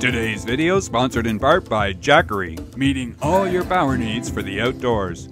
Today's video sponsored in part by Jackery, meeting all your power needs for the outdoors.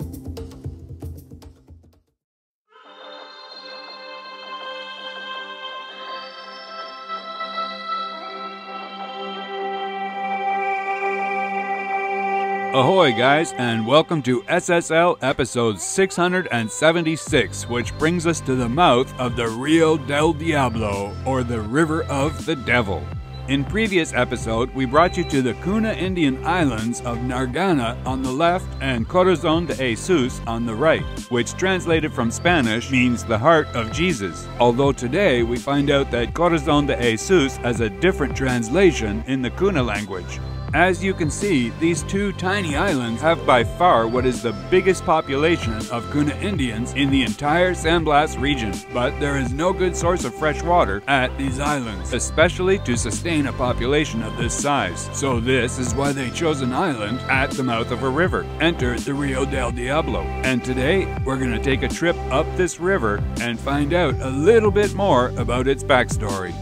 Ahoy, guys, and welcome to SSL episode 676, which brings us to the mouth of the Rio del Diablo, or the River of the Devil. In previous episode, we brought you to the Kuna Indian islands of Nargana on the left and Corazon de Jesus on the right, which translated from Spanish means the heart of Jesus. Although today we find out that Corazon de Jesus has a different translation in the Kuna language. As you can see, these two tiny islands have by far what is the biggest population of Kuna Indians in the entire San Blas region, but there is no good source of fresh water at these islands, especially to sustain a population of this size. So this is why they chose an island at the mouth of a river, enter the Rio del Diablo. And today, we're going to take a trip up this river and find out a little bit more about its backstory.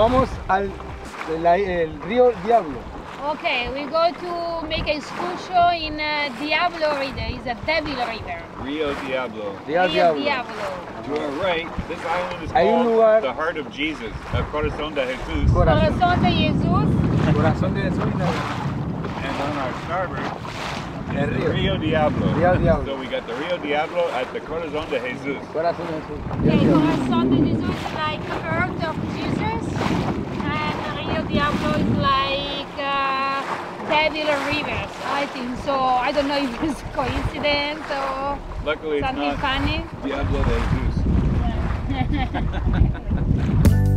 Vamos al el, el río Diablo. Okay, we go to make a excursion in uh, Diablo River. It's a Devil River. Rio Diablo. Río Diablo. Diablo. You are right. This island is Hay un called lugar- the Heart of Jesus, El Corazón de Jesus. Corazón, Corazón de Jesús. corazón de Jesús And on our starboard el is the río. Rio Diablo. Rio Diablo. So we got the Rio Diablo at the Corazón de Jesus. Corazón de Jesús. Okay, Corazón de Jesús is like the earth of Jesus. Diablo is like uh, Devil Rivers. I think so. I don't know if it's coincidence or Luckily, something funny. Diablo de Jesus. Hey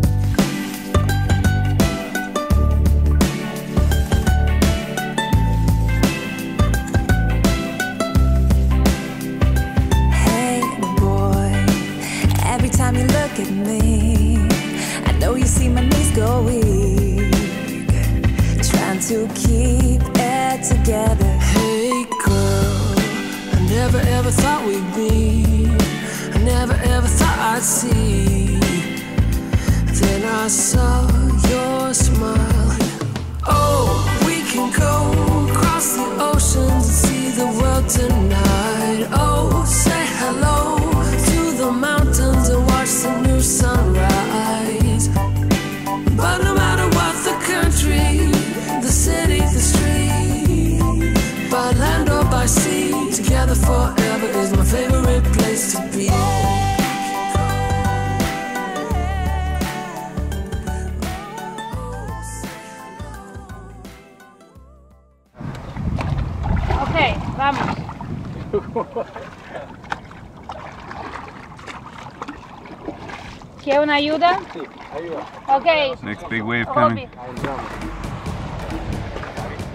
ayuda? Sí, ahí va. Ok. Next big wave coming.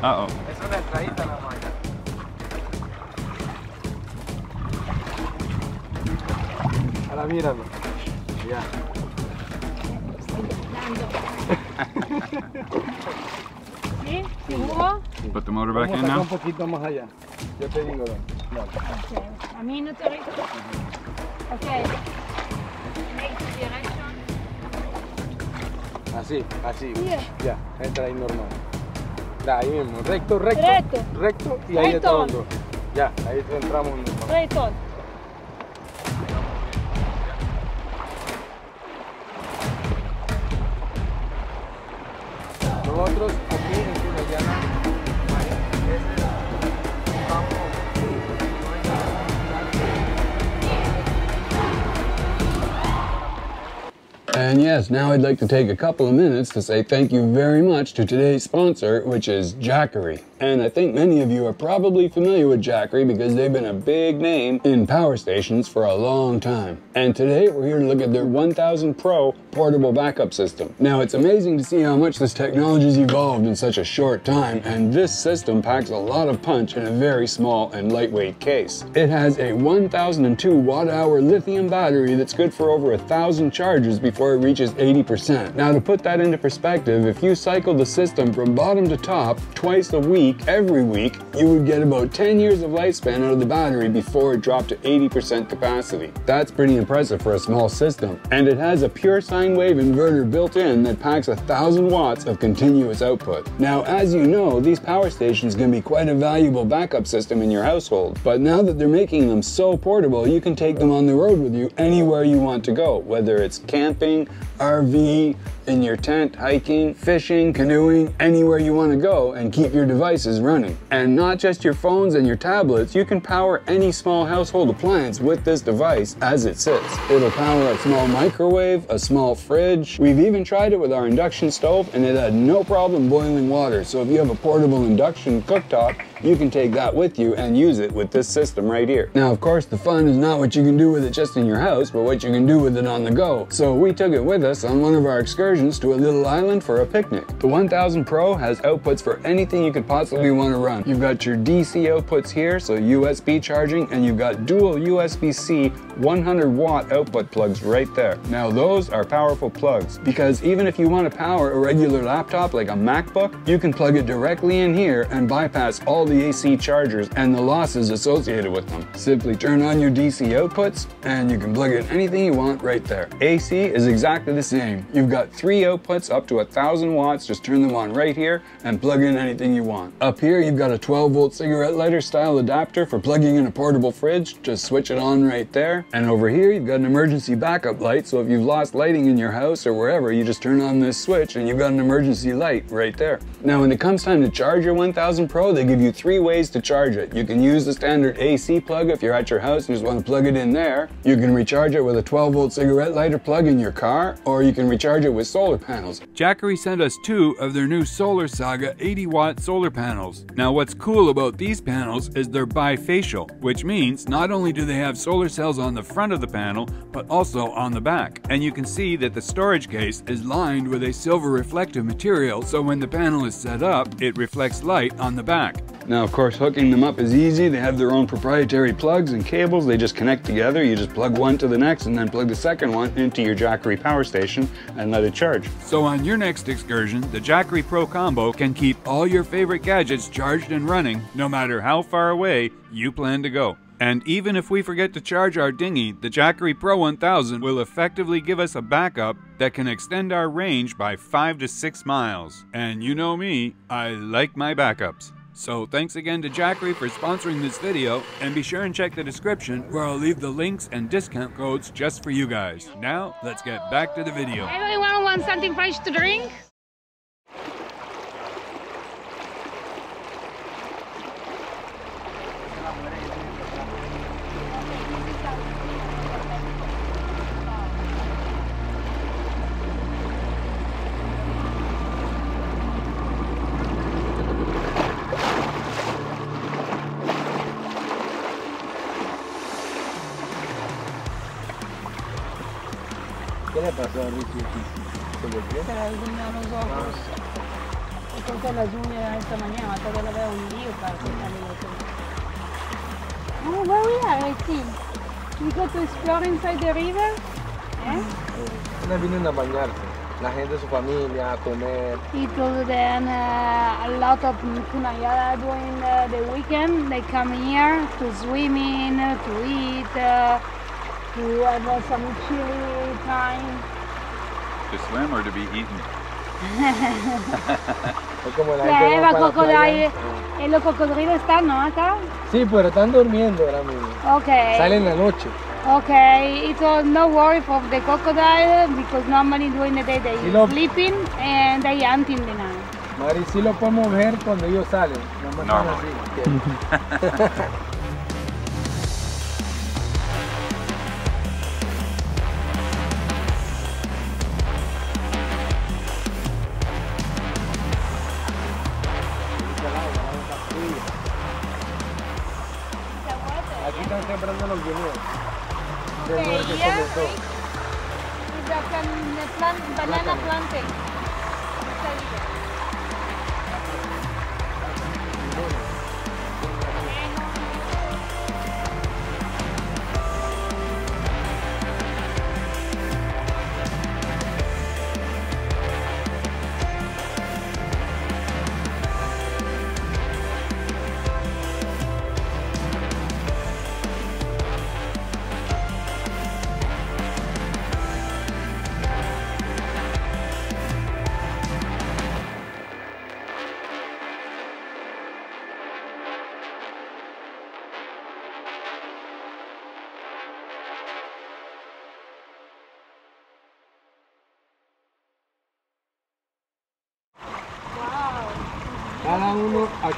Uh oh. Es una entradita nada más. Ahora míralo. Ya. ¿Sí? ¿Seguro? Put the motor back Vamos in now. un poquito más allá. Yo te digo dónde. Dale. Ok. A mí no te rico. Ok. Next. Así, así. Yeah. Ya, entra ahí normal. Ya, ahí mismo. Recto, recto. Recto. Recto y ahí Recto. está hondo. Ya, ahí entramos normal. Now I'd like to take a couple of minutes to say thank you very much to today's sponsor, which is Jackery. And I think many of you are probably familiar with Jackery because they've been a big name in power stations for a long time. And today we're here to look at their 1000 Pro portable backup system. Now it's amazing to see how much this technology's evolved in such a short time, and this system packs a lot of punch in a very small and lightweight case. It has a 1002 watt hour lithium battery that's good for over a thousand charges before it reaches 80%. Now to put that into perspective, if you cycle the system from bottom to top twice a week, every week, you would get about 10 years of lifespan out of the battery before it dropped to 80% capacity. That's pretty impressive for a small system. And it has a pure sine wave inverter built in that packs a thousand watts of continuous output. Now, as you know, these power stations can be quite a valuable backup system in your household. But now that they're making them so portable, you can take them on the road with you anywhere you want to go, whether it's camping, RV, in your tent, hiking, fishing, canoeing, anywhere you want to go and keep your devices running. And not just your phones and your tablets, you can power any small household appliance with this device as it sits. It'll power a small microwave, a small fridge. We've even tried it with our induction stove and it had no problem boiling water. So if you have a portable induction cooktop, you can take that with you and use it with this system right here. Now, of course, the fun is not what you can do with it just in your house, but what you can do with it on the go. So we took it with us on one of our excursions to a little island for a picnic. The 1000 Pro has outputs for anything you could possibly want to run. You've got your DC outputs here, so USB charging, and you've got dual USB-C 100 watt output plugs right there. Now those are powerful plugs because even if you want to power a regular laptop like a MacBook, you can plug it directly in here and bypass all the AC chargers and the losses associated with them. Simply turn on your DC outputs and you can plug in anything you want right there. AC is exactly the same. You've got three outputs up to a thousand watts, just turn them on right here and plug in anything you want. Up here you've got a 12 volt cigarette lighter style adapter for plugging in a portable fridge, just switch it on right there. And over here you've got an emergency backup light, so if you've lost lighting in your house or wherever, you just turn on this switch and you've got an emergency light right there. Now when it comes time to charge your 1000 Pro, they give you three ways to charge it. You can use the standard AC plug if you're at your house and just want to plug it in there. You can recharge it with a 12 volt cigarette lighter plug in your car, or you can recharge it with solar panels. Jackery sent us two of their new Solar Saga 80 watt solar panels. Now, what's cool about these panels is they're bifacial, which means not only do they have solar cells on the front of the panel, but also on the back. And you can see that the storage case is lined with a silver reflective material, so when the panel is set up, it reflects light on the back. Now, of course, hooking them up is easy. They have their own proprietary plugs and cables. They just connect together. You just plug one to the next and then plug the second one into your Jackery power station and let it charge. So on your next excursion, the Jackery Pro Combo can keep all your favorite gadgets charged and running, no matter how far away you plan to go. And even if we forget to charge our dinghy, the Jackery Pro 1000 will effectively give us a backup that can extend our range by 5 to 6 miles. And you know me, I like my backups. So thanks again to Jackery for sponsoring this video, and be sure and check the description where I'll leave the links and discount codes just for you guys. Now, let's get back to the video. Everyone wants something fresh to drink? Las uñas esta mañana, todavía le veo un lío para que salga todo. Oh, where we are, I see. We go to explore inside the river. Eh? Una vienen a bañarse. La gente su familia, a comer. People then uh, a lot of Kunayala during uh, the weekend. They come here to swimming, to eat, uh, to have uh, some chilly time. To swim or to be eaten? Es como la Eva playa. Eh, los cocodrilos están, ¿no? Acá. Sí, pero están durmiendo ahora mismo. Okay. Salen la noche. Okay. It's all no worry for the crocodile because normally during the day they lo- sleeping and they hunt in the night. Mari, sí lo podemos ver cuando ellos salen. Así.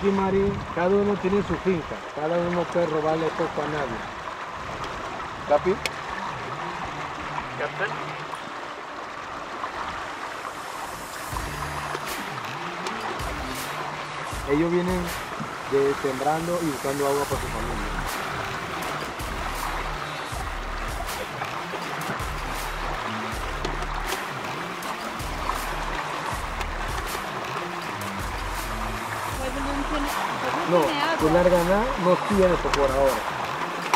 aquí Marín, cada uno tiene su finca. Cada uno puede robarle poco a nadie. ¿Capi? Ellos vienen de sembrando y buscando agua para su familia. No tiene, pues no tiene agua. Pilar no tiene eso por ahora.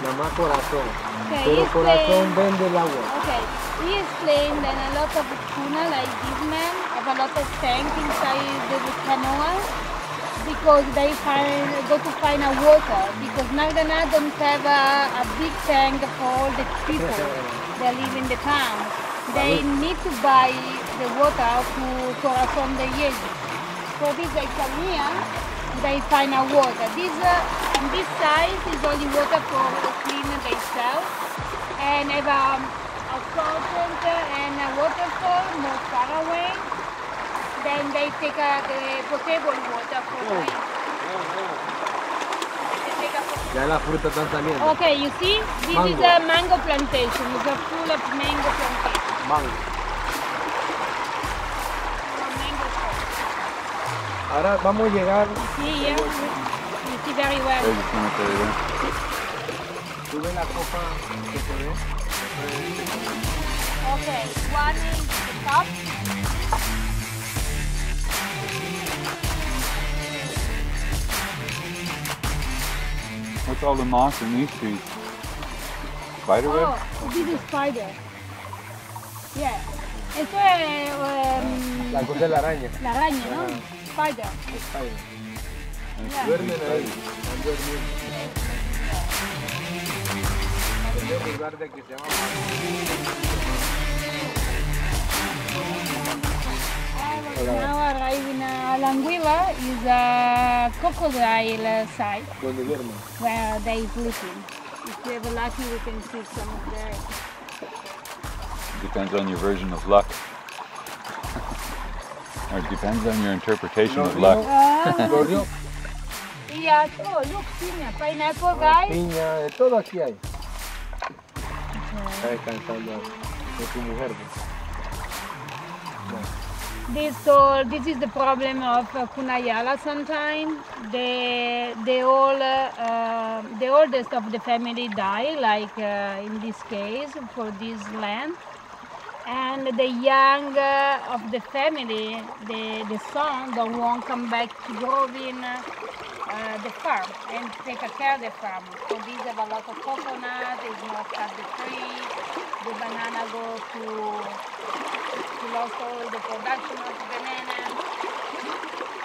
Nada más corazón. Okay, Pero corazón vende el agua. Okay, he explained that a lot of Kuna like this man have a lot of tank inside the canoa because they find go to find a water because Nagana don't have a, a big tank for all the people that live in the town. They need to buy the water to Corazon de Yesu. So this they come here, they find a water. This uh, on this side is only water for clean themselves and have um, a fountain and a waterfall more far away. Then they take uh, the potable water for drink. They take a pot- Ya las frutas están saliendo. Okay, you see, this is a mango plantation. It's a full of mango plantation. Mango. Ahora vamos a llegar. Here, you see very well. ¿Tú ves la copa que se ve? Okay, one is the top. What's all the moss in these trees? Spiderweb? Oh, this is spider. Yeah. Esto es um, La cosa de la araña. la araña, ¿no? Spider. Yeah. Ahí. Están durmiendo. En el lugar de que se llama Now arriving uh, Languila is a crocodile site where they sleeping. If we're lucky, we can see some of their. Depends on your version of luck. Or it depends on your interpretation of luck. Ah, Los yeah. Oh, look, piña, pineapple, guys. piña, de todo aquí hay. Está descansando con su mujer. pues. This so this is the problem of uh, Kunayala sometimes. The the all uh, uh, the oldest of the family die, like uh, in this case for this land, and the young uh, of the family, the the son, don't want come back to grow in uh, the farm and take care of the farm. So these have a lot of coconut. It's not cut the tree. The banana go to to lost all the production of banana.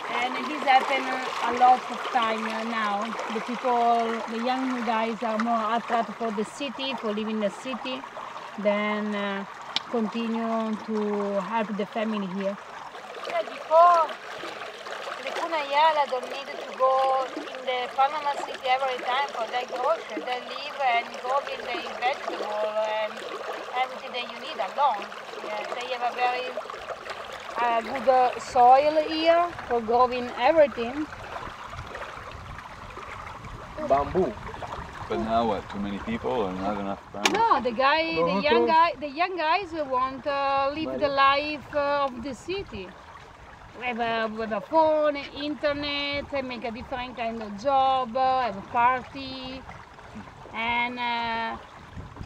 And this happen a lot of time now. The people, the young guys are more attracted for the city, for living in the city, than uh, continue to help the family here. Before the Kunayala don't need to go in the Panama City every time for their grocery. They live and go in the vegetable and everything that you need alone. Yeah, they have a very uh, good uh, soil here for growing everything. Bambú. But now what? Too many people or not enough farmers? No, the guy, the young guy, the young guys want to live the life uh, of the city. Have a, with a phone, internet, make a different kind of job, uh, have a party. and uh,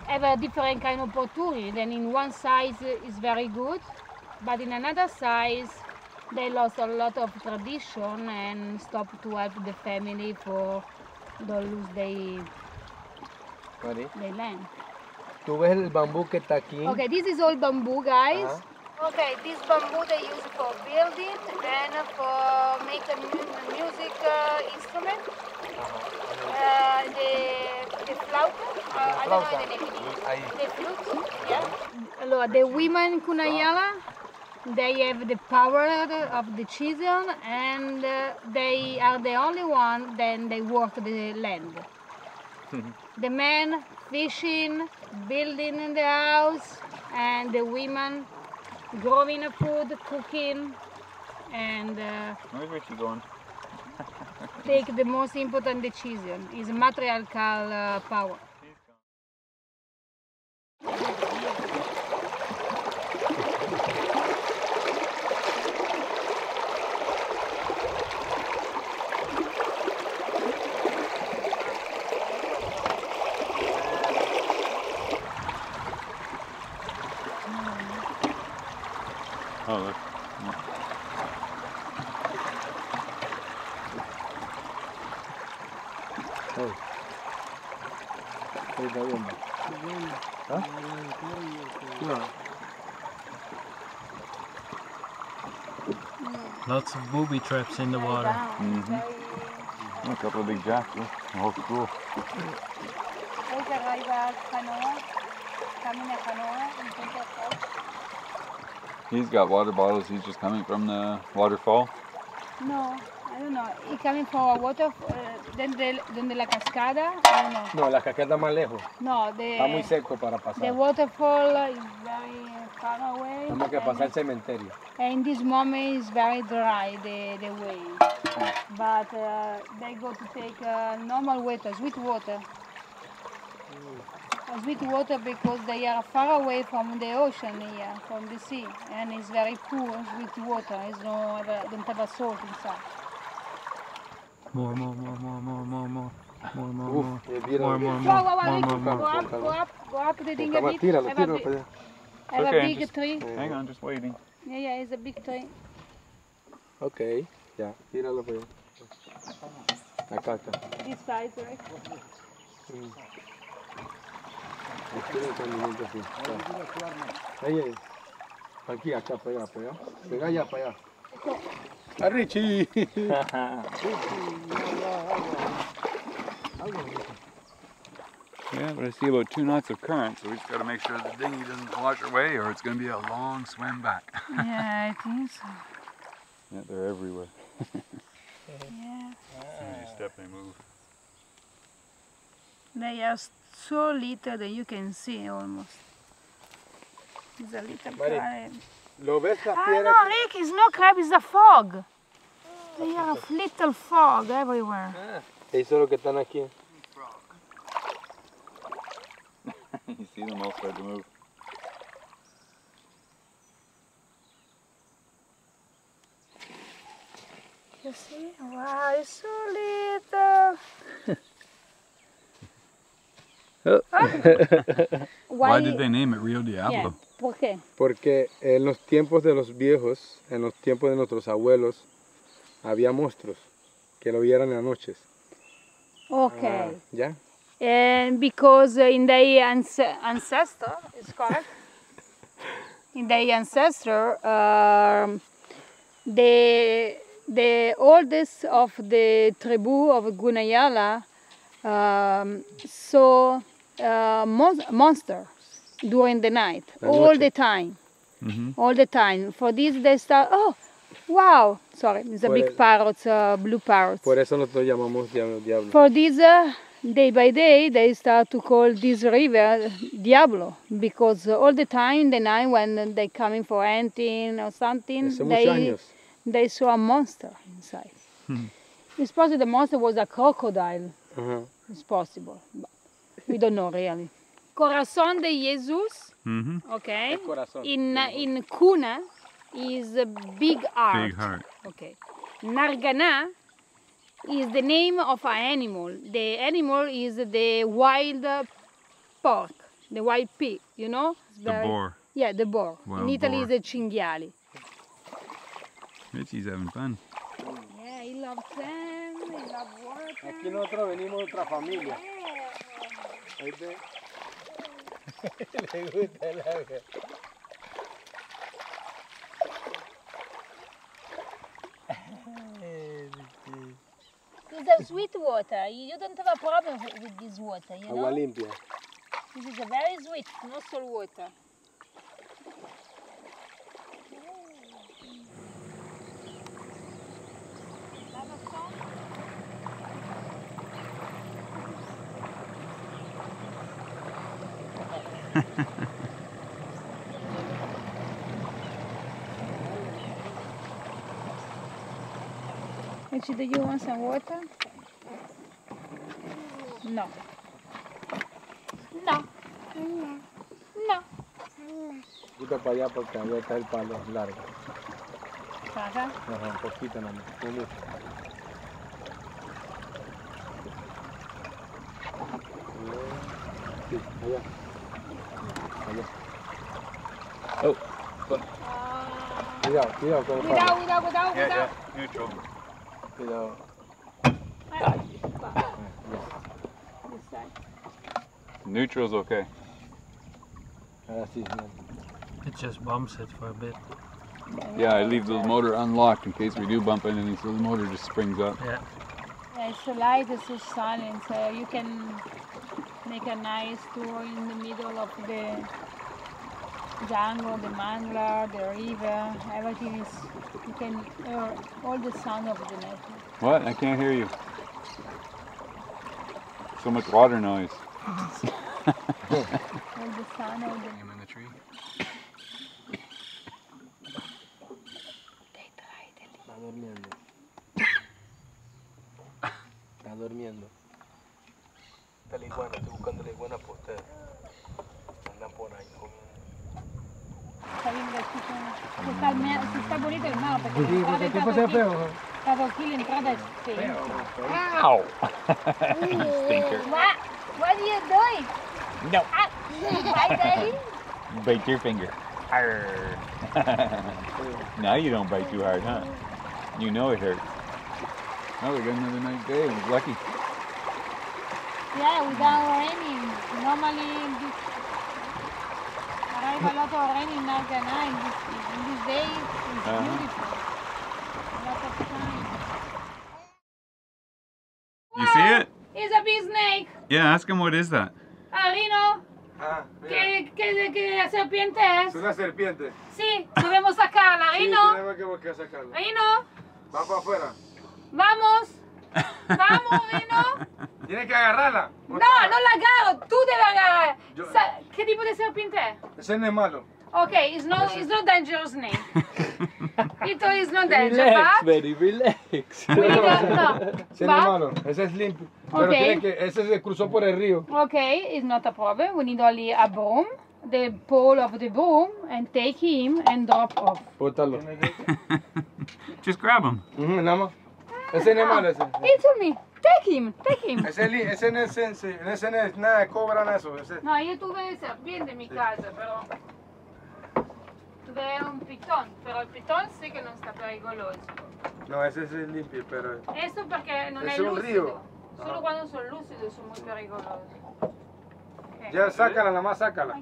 have a different kind of opportunity. Then in one size is very good, but in another size they lost a lot of tradition and stopped to help the family for don't lose their, Mari, their land. tú ves el bambú que está aquí. Okay, this is all bamboo, guys. Uh-huh. Okay, this bamboo they use for building and for making mu- music uh, instrument. Uh, the the flauta, uh, I don't know the name in The flute, yeah. Allora, the women in Kunayala, they have the power of the chisel and uh, they are the only one then they work the land. the men fishing, building in the house, and the women growing the food, cooking, and uh, Where's Richie going? take the most important decision is matriarchal uh, power. Oh, look. Ahí está viendo. ¿Ah? No. Lots of booby traps in the water. Mm -hmm. A couple of big jacks. Look, the whole school. He's got water bottles. He's just coming from the waterfall. No, I don't know. He's coming from a water, then the, la cascada, I don't. No, la cascada más lejos. No, the, Está muy seco para pasar. the waterfall is very far away. Tenemos que pasar el cementerio. And this moment is very dry, the, the way. But uh, they go to take uh, normal water, sweet water. Uh, Sweet water because they are far away from the ocean here, from the sea, and it's very poor sweet water. It's no, don't have a salt inside. More, more, more, more, more, more, more. More, more, Uf, more. eh, More, more, more. go, More, go, more, go up, go up, go up the thing a bit. tíralo, Have a tíralo big, para allá. have Okay, a big just- tree. Hang on, just waiting. Yeah, yeah, it's a big tree. Ok, ya, tíralo para allá. Acá está. This size, right? Tira el caminito así. Está. Ahí, ahí. Aquí, acá, para allá, para allá. Pega allá, para allá. ¡A Richie! Yeah, but I see about two knots of current, so we just got to make sure the dinghy doesn't wash away, or it's going to be a long swim back. yeah, I think so. yeah, they're everywhere. Yeah. As soon as you step, they move. They are so little that you can see almost. It's a little Mari. crab. ¿Lo ves la Ah, no, Rick, it's no crab, it's a fog. They are a little fog everywhere. Eso es lo que están aquí. you see them all start to move. You see? Wow, it's so little. Why did they name it Rio Diablo? Yeah. ¿Por qué? Porque en los tiempos de los viejos, en los tiempos de nuestros abuelos, había monstruos que lo vieran en las noches. Okay. ¿Ya? And because uh, in their ance- ancestor, it's correct. in their ancestor, um, the the oldest of the tribu of Gunayala um, saw uh, mon- monsters during the night, La all noche. the time, all the time. For this, they start. Oh, wow! Sorry, it's a Por big el- parrot, uh, blue parrot. Por eso nosotros llamamos diablo. diablo. For this, uh, day by day, they start to call this river Diablo because uh, all the time in the night when they coming for hunting or something, Hace they, they saw a monster inside. It's possible the monster was a crocodile. Ajá. It's possible, but we don't know really. Corazón de Jesús, Mm-hmm. okay, in uh, in Cuna is a big heart. Big heart. Okay. Nargana is the name of an animal. The animal is the wild pork, the wild pig, you know? The boar. Yeah, the boar. Wild In Italy boar. is the cinghiali. Richie's having fun. Yeah, he loves them, he loves water. Aquí nosotros venimos de otra familia. Le gusta el agua. It's a sweet water. You don't have a problem with this water, you know? limpia. This is a very sweet, not salt water. Do you want some water? No. No. No. Poquito para allá porque allá está el palo largo. Saca. Ajá, un poquito nada más. no mucho. Sí. Allá. Cuidado, cuidado con el Cuidado, palo. cuidado, cuidado, cuidado. Neutral. Cuidado. This side. Neutral's okay. Ahora sí. no. It just bumps it for a bit. Yeah, I leave the motor unlocked in case we do bump into anything, so the motor just springs up. Yeah. Yeah, it's so light, it's so silent, so you can make a nice tour in the middle of the jungle, the mangler, the river, everything is, you can hear all the sound of the nature. What? I can't hear you. So much water noise. All the sound of the... Him in the tree. They try the Está durmiendo. Está durmiendo. Está la iguana, estoy buscando la iguana por ustedes. Andan por ahí comiendo. Está bien gratuito. Se está, el mar- se está bonito el mar, porque Sí, la porque está tipo por feo. Está aquí, entrada es fea. Ow! Stinker. What? What are you doing? No. Ah, bye, Daddy. Bite your finger. Arr. now you don't bite too hard, huh? You know it hurts. Oh, we got another nice day. We're lucky. Yeah, without raining. Normally, this arrive a lot of rain in Argana in this, in this day. It's beautiful. A lot of sun. You see it? It's a big snake. Yeah, ask him what is that. Rino, Ah, mira. ¿qué, qué, qué serpiente Es es? una serpiente. Sí, debemos sacarla. Sí, tenemos que. Rino, Va para afuera. vamos. Vamos, Rino. Tienes que agarrarla. No, no la agarro, tú debes agarrar. Yo- Sa- ¿Qué tipo de serpiente es? Ese no es malo. Okay, it's not, it's not dangerous snake. Ito is not dangerous, but baby, relax. we don't know. Ese no es malo. Ese es limpio. Pero Ok. tiene que, ese se cruzó por el río. okay, it's not a problem. We need only a broom, the pole of the broom, and take him and drop off. Bótalo. Just grab him. Nada más. Ese no es malo. Ese, It's on me. Take him, take him. ese, ese no es, ese, ese no es nada de cobra, nada de eso. Ese. No, yo tuve serpiente en mi casa, pero tuve un pitón, pero el pitón sí que no está pericoloso. No, ese es limpio, pero. Eso porque no Es es un lúcido. río. Solo Ajá. cuando son lúcidos son muy peligrosos. Okay. Ya sácala, nada más sácala.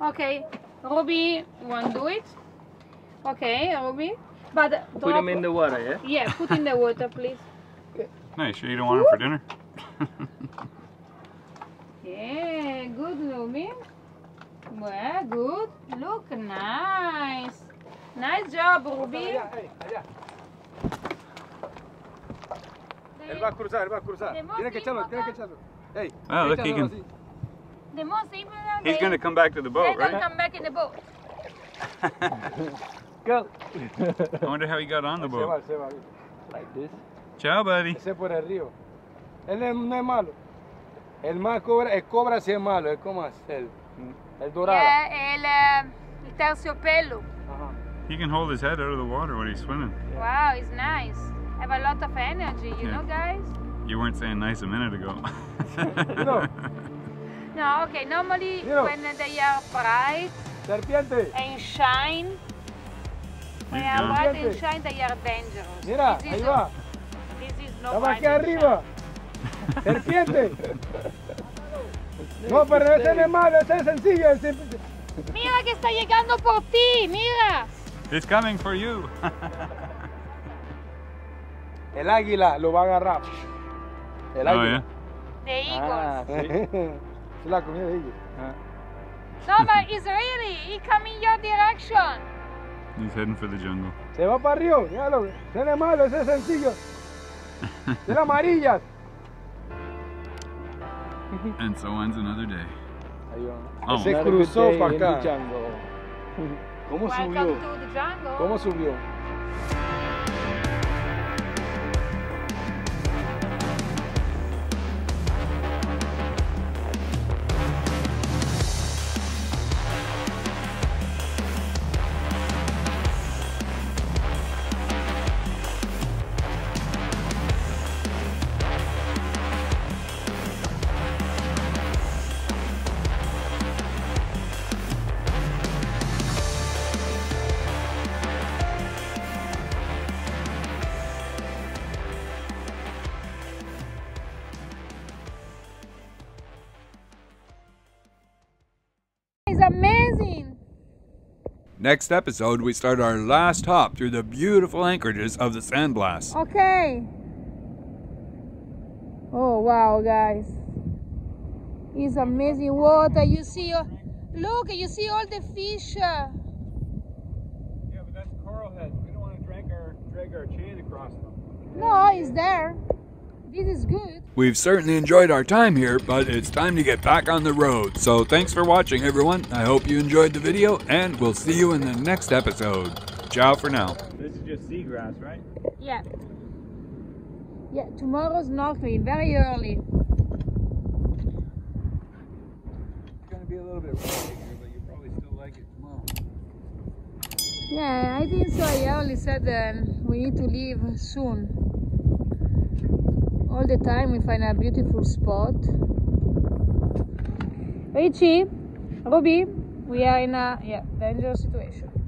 Okay, Ruby won't do it. Okay, Ruby. But uh, Put drop- him in the water, yeah? Yeah, put in the water, please. Nice. Sure you don't want him for dinner? Yeah, good, Ruby. Well, good. Look, nice. Nice job, Ruby. Él va a cruzar, él va a cruzar. Tiene que echarlo, tiene que echarlo. Hey, Oh, look, he can. The most He's gonna come back to the they boat, don't right? come back in the boat. Go. I wonder how he got on the Se va, boat. se va. like this. Ciao, buddy. Ese por el río. Él no es, no malo. El más cobra, el cobra sí es malo, es como es el, el dorado. Yeah, el, eh, el terciopelo. Ajá. He can hold his head out of the water when he's swimming. Wow, it's nice. have a lot of energy, you Yeah. know, guys? You weren't saying nice a minute ago. You know, No, okay, normally You know- when they are bright serpiente. and shine, and shine, they are dangerous. Mira, This ahí is- va. This is no aquí arriba. Serpiente. No, pero ese no es malo, ese es sencillo. ese-. Mira que está llegando por ti, mira. it's coming for you. El águila lo va a agarrar. El oh, águila. yeah? The eagles. Ah, sí. Es la comida de ellos. No, but it's really, he come in your direction. He's heading for the jungle. Se va para arriba, míralo. Es malo, ese es sencillo. Son amarillas. And so ends another day. Ahí va. Oh. Se cruzó para acá. ¿Cómo Welcome subió? to the jungle. ¿Cómo subió? Next episode, we start our last hop through the beautiful anchorages of the San Blas. Okay. Oh wow, guys. It's amazing water. You see, uh, look, you see all the fish. uh, Yeah, but that's coral heads. We don't want to drag our, drag our chain across them. No, it's there. This is good. We've certainly enjoyed our time here, but it's time to get back on the road. So thanks for watching, everyone. I hope you enjoyed the video, and we'll see you in the next episode. Ciao for now. This is just seagrass, right? Yeah. Yeah, tomorrow's snorkeling very early. It's going to be a little bit rainy here, but you probably still like it tomorrow. Yeah, I think so. I already said that we need to leave soon. All the time we find a beautiful spot. Richie, Ruby, we are in a yeah, dangerous situation.